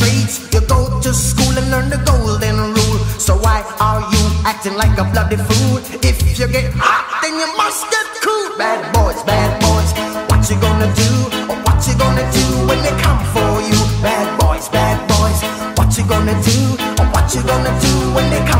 traits, you go to school and learn the golden rule. So why are you acting like a bloody fool? If you get hot, then you must get cool. Bad boys, bad boys, what you gonna do? Or what you gonna do when they come for you? Bad boys, bad boys, what you gonna do? Or what you gonna do when they come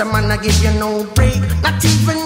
Soldier man I give you no break. Not even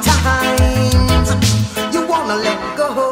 sometimes you wanna let go.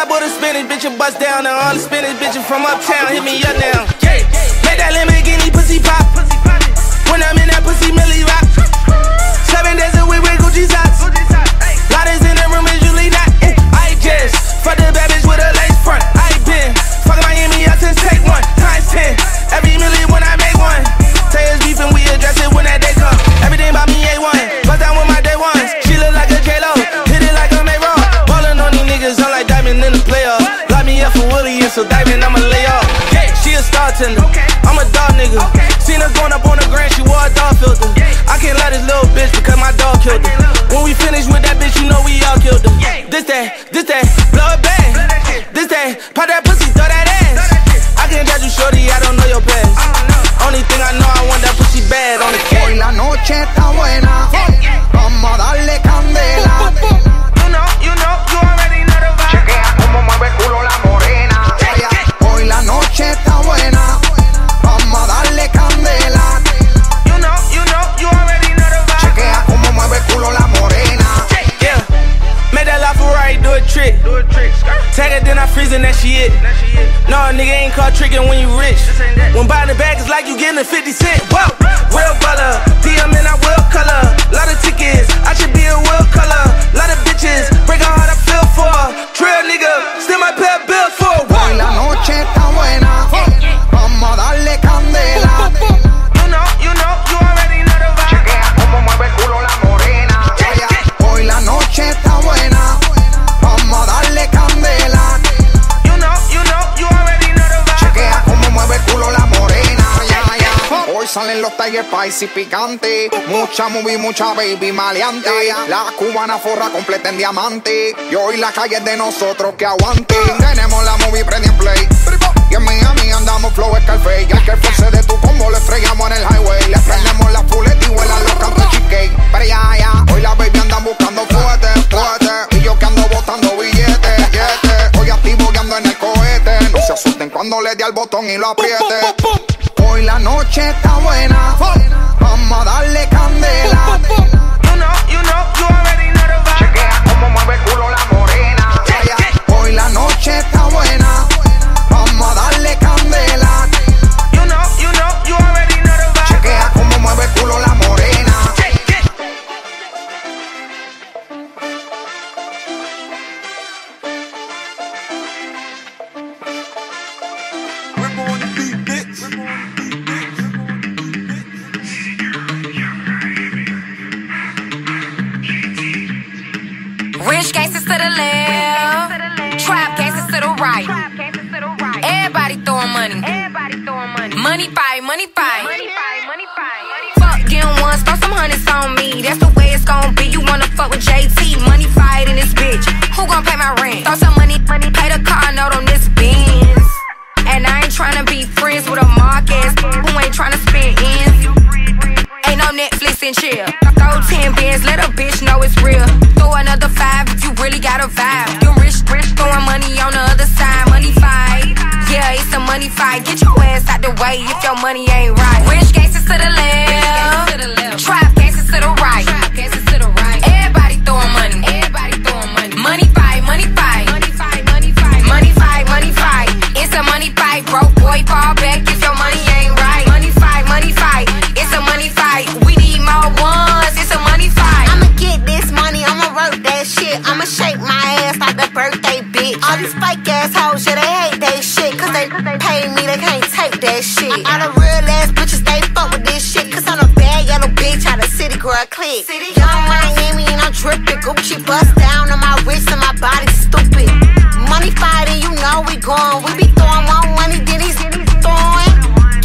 I bought a Spanish bitch and bust down. And all the Spanish bitches from uptown hit me up now. Noche está buena, vamos a darle candela. You know, you know, you already know the vibe. Chequea cómo mueve el culo la morena. Hoy la noche está buena, vamos a darle candela. You know, you know, you already know the vibe. Chequea cómo mueve el culo la morena. Yeah, make that La Ferrari do a trick. Do a trick. Tag it, then I freeze and that she it. No, nigga ain't called tricking when you rich. When buying the bag, it's like you getting a 50 cent. Whoa, real baller. DM and I will color. Lot of tickets, I should be a real color. Lot of bitches, break Tiger Spicy picante. Mucha movie, mucha baby maleante. La cubana forra completa en diamante. Y hoy la calle es de nosotros que aguante. Tenemos la movie prende en play. Y en Miami andamos flow Scarface. Y al que force de tu combo le estrellamos en el highway. Le prendemos la full y vuelan los campos cheesecake. Pero ya, ya, hoy las baby andan buscando fuerte, fuerte. Y yo que ando botando billetes, billetes. Hoy activo que ando en el cohete. No se asusten cuando le dé al botón y lo apriete. Hoy la noche está buena. Vamos a darle candela. You know, you know, you already know the vibe. Chequea cómo mueve el culo la morena. Hoy la noche está buena. Vamos a darle candela. You know, you know, you already know the vibe. Chequea cómo mueve el culo la morena. Money fight, money fight. Fuck getting ones, throw some hundreds on me. That's the way it's gon' be. You wanna fuck with JT? Money fight in this bitch. Who gon' pay my rent? Throw some money, money, pay the car note on this Benz. And I ain't tryna be friends with a Marcus who ain't tryna spend ends. Ain't no Netflix and chill. Throw 10 bins, let a bitch know it's real. Throw another five if you really got a vibe. Fight. Get your ass out the way if your money ain't right. Rich gangsters to the left. Trap gangsters to the right. Everybody throwing money. Money Money fight, money fight. Money fight, money fight. It's a money fight. Broke boy, fall back if your money ain't right. Money fight, money fight. It's a money fight. We need more ones. It's a money fight. I'ma get this money, I'ma that shit. I'ma shake my ass like the birthday bitch. All these fake ass hoes, yeah, they hate that shit. All the real ass bitches, they fuck with this shit. Cause I'm a bad yellow bitch out of city girl clique. Young Miami and I'm dripping. Gucci bust down on my wrist and my body stupid. Money fighting, you know we gone. We be throwing more money than he's throwing.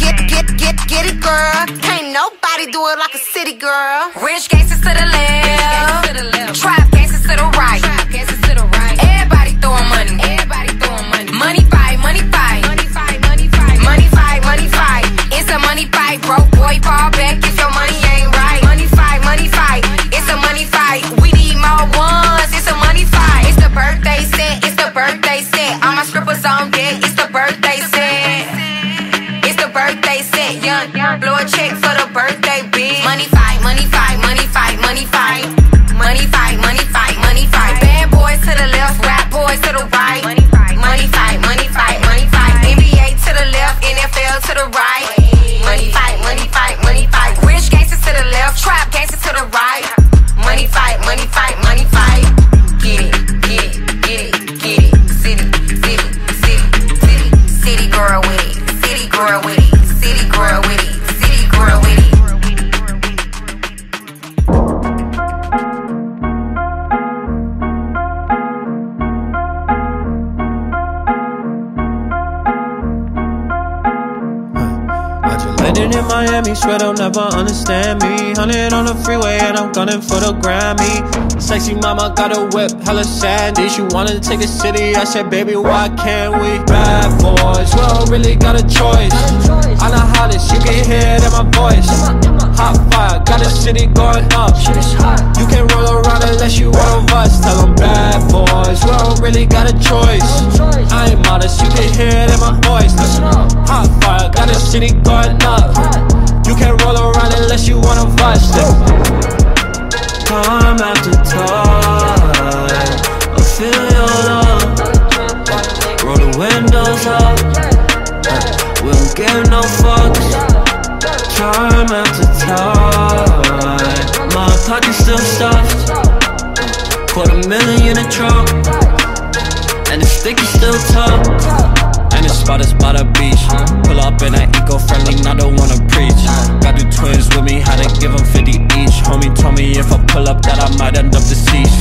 Get, get, get, get it, girl. Can't nobody do it like a city girl. Rich gangsters to Blow a check for the birthday bitch. Money fight, money fight, money fight, money fight. Money fight, money fight, money fight. Bad boys to the left, rap boys to the right. Money fight, money fight, money fight, money fight. NBA to the left, NFL to the right. Miami, swear they'll never understand me. Hundred on the freeway and I'm gunning for the Grammy. Sexy mama got a whip, hella sandy. She wanted to take the city. I said, baby, why can't we? Bad boys, we don't really got a choice. I know how this, you can hear it in my voice. Hot fire, got the city going up. You can roll around unless you one of us. Tell them bad boys, we don't really got a choice. I ain't modest, you can hear it in my voice. Hot fire, got the city going up. You can't roll around unless you wanna of us. Time after time, I feel your love. Roll the windows up. We don't give no fucks. Time after pocket still stuffed. Quarter million in a trunk. And the sticky still tough. The spot is by the beach. Pull up in that eco-friendly, not the wanna preach. Got two twins with me, had to give them 50 each. Homie told me if I pull up that I might end up deceased.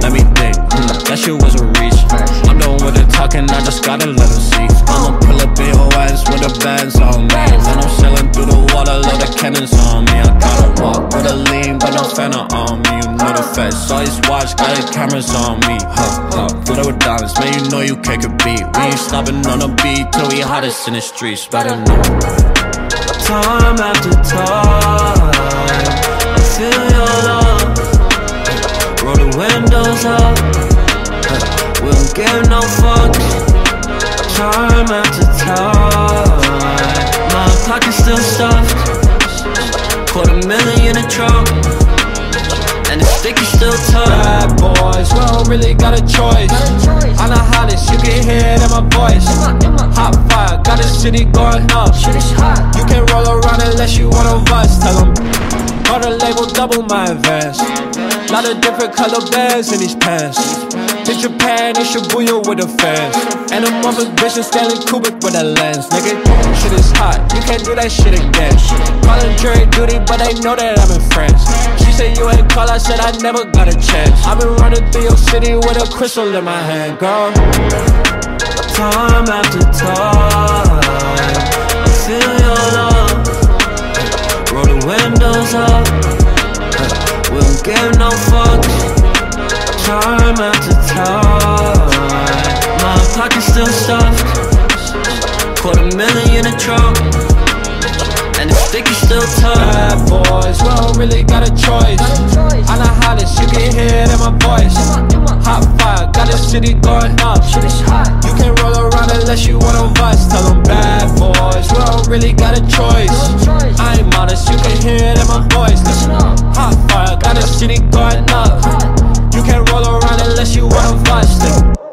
Let me think, hmm, that shit was a reach. I'm done with the talking, I just gotta let them see. I'ma pull up your with the bands on me. And I'm sailing through the water, load the cannons on me. I gotta walk with a lean, but no fender on me. You know the facts, always watch, got the cameras on me. Huh, huh, with diamonds, man, you know you can't compete. We ain't stopping on the beat till we hottest in the streets. Better know. Time after time, I feel your love. Roll the windows up. We don't give no fucks. Time after my pocket's still stuffed. Quarter million in a trunk. And the sticky still tough. Bad boys, we don't really got a choice. I'm the hottest, you can hear it in my voice. Hot fire, got the city going up. You can't roll around unless you one of us. Tell them, on the label double my advance Lot of different color bands in these pants. Hit Japan and Shibuya with the fans And a mother's bitch is Stanley Kubrick with a lens Nigga, shit is hot, you can't do that shit again. Calling jury duty, but they know that I'm in France. She said you ain't call, I said I never got a chance. I've been running through your city with a crystal in my hand, girl. Time after time windows up. We don't give no fucks time after time. My pocket's still stuffed. Quarter million in a trunk. And the sticky still tough Bad boys, we don't really got a choice honest, you can hear it in my voice. Hot fire, got the city going up. You can roll around unless you one of us. Tell them bad boys, we don't really got a choice. I'm honest, you can hear it in my voice. Hot fire, got the city going up. You can roll around unless you one of us.